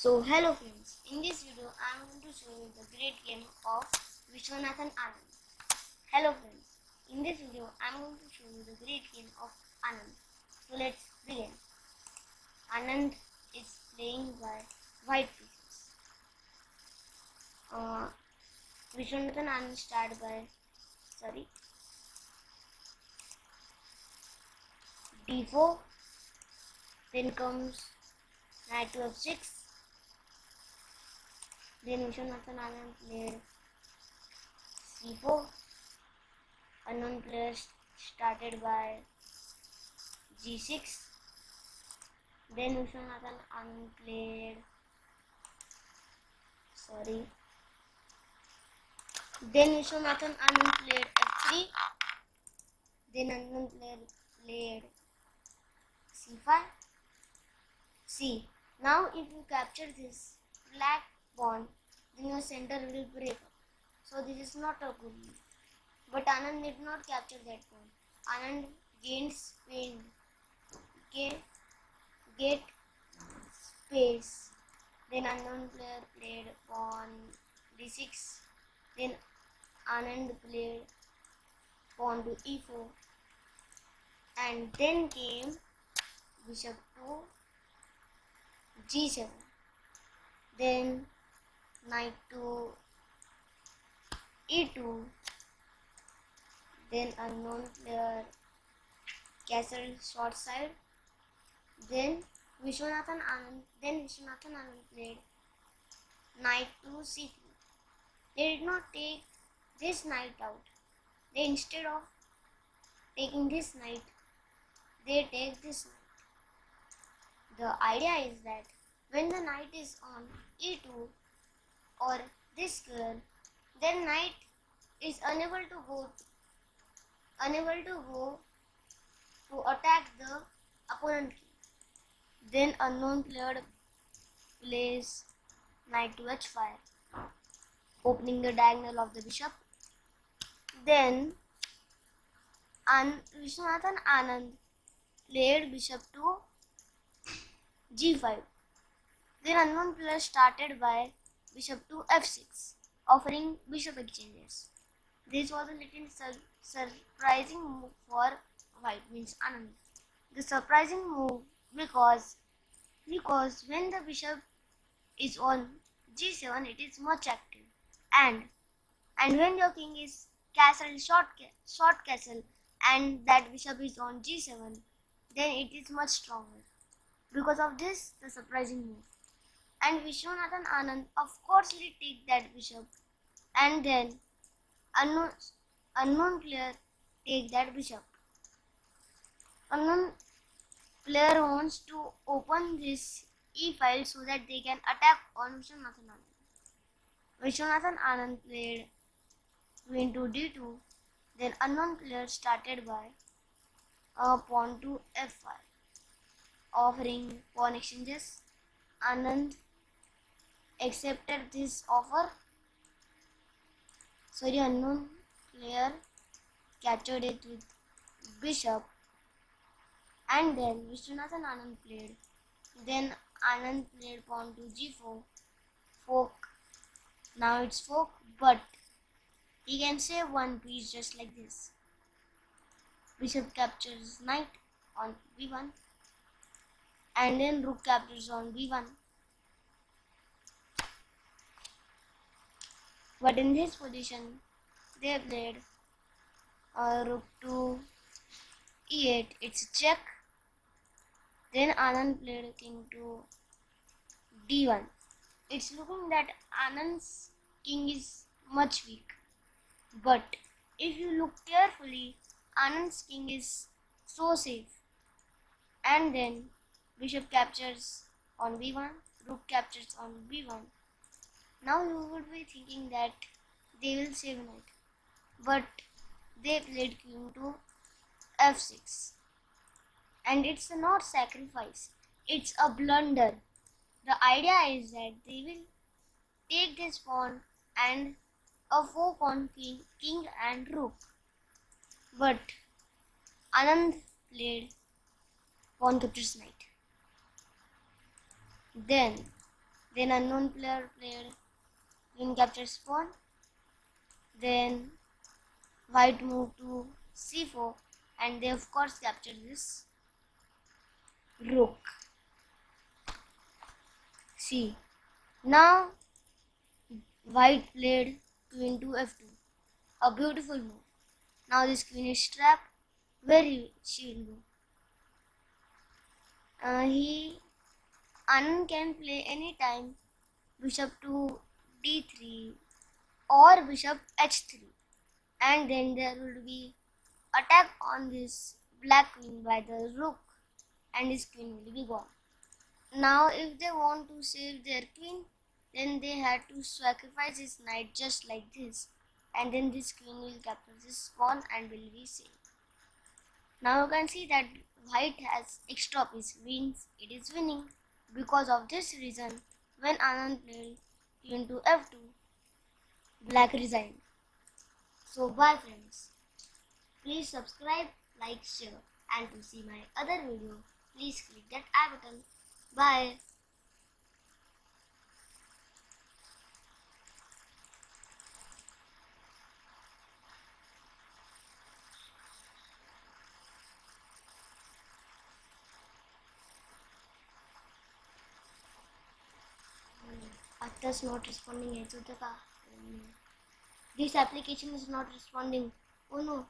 So hello friends, in this video I am going to show you the great game of Viswanathan Anand. Hello friends, in this video I am going to show you the great game of Anand. So let's begin. Anand is playing by white pieces. Uh, Viswanathan Anand started by sorry d4 then comes knight to f6 Viswanathan Anand played c4 unknown player started by g6 then Viswanathan Anand played sorry then Viswanathan Anand played f3 then unknown player played c5 see now if you capture this black pawn center will break. So this is not a good move. But anand did not capture that pawn anand gained space get, get space. Then unknown player played pawn d6 then anand played pawn to e4 and then came bishop to g7 then knight to e2 then unknown player castle short side then Viswanathan Anand then Viswanathan Anand played knight to c3 they did not take this knight out. They instead of taking this knight they take this knight the idea is that when the knight is on e2 or this square, then knight is unable to go unable to go to attack the opponent king. Then unknown player plays knight to h5, opening the diagonal of the bishop. Then An- Viswanathan Anand played bishop to g5. Then unknown player started by bishop to f6, offering bishop exchanges. This was a little sur- surprising move for white, means Anand. The surprising move because because when the bishop is on g7, it is much active, and and when your king is castle short short castle, and that bishop is on g7, then it is much stronger. Because of this, the surprising move. And Viswanathan Anand, of course, will take that bishop. And then, unknown, unknown player take that bishop. Unknown player wants to open this e file so that they can attack on Viswanathan Anand. Viswanathan Anand played queen to d2. Then unknown player started by a pawn to f5 offering pawn exchanges. Anand accepted this offer. Sorry, unknown player captured it with bishop and then Viswanathan Anand played. Then Anand played pawn to g4, fork. Now it's fork, but he can save one piece just like this. Bishop captures knight on b1 and then rook captures on b1 but in this position they played uh, rook to e8 it's a check. Then anand played king to d1 it's looking that anand's king is much weak. But if you look carefully anand's king is so safe. And then bishop captures on b1 rook captures on b1 now you would be thinking that they will save knight but they played queen to f6 and it's not sacrifice it's a blunder. The idea is that they will take this pawn and a four pawn king king and rook. But anand played pawn to captures knight. Then Then unknown player played queen captures pawn. Then white moved to c4 and they of course captured this rook. See, now white played queen to f2. A beautiful move. Now this queen is trapped. very he, she will? Uh, he Anand can play anytime bishop to d3 or bishop h3 and then there will be attack on this black queen by the rook and his queen will be gone. Now if they want to save their queen then they had to sacrifice his knight just like this and then this queen will capture this pawn and will be saved. Now you can see that white has extra piece means it is winning. Because of this reason when Anand played queen to f2 black resigned. So bye friends. Please subscribe, like, share and to see my other video please click that I button. Bye. Atta's not responding. This application is not responding. Oh no.